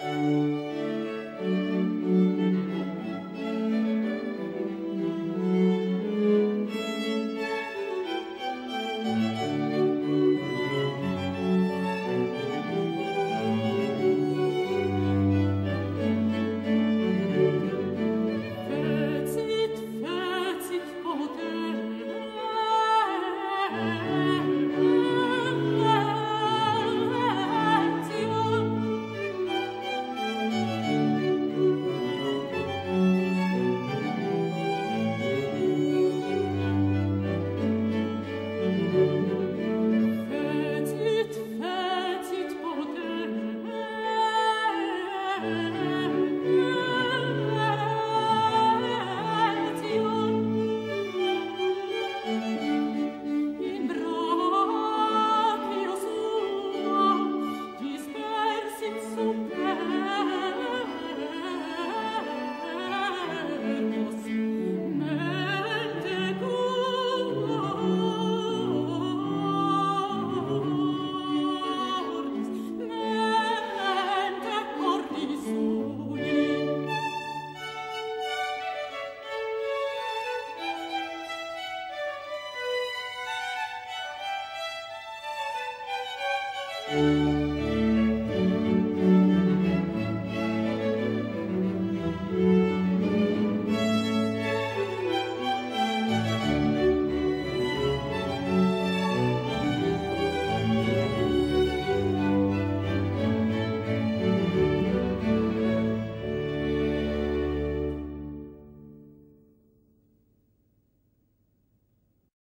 Fecit, fecit potere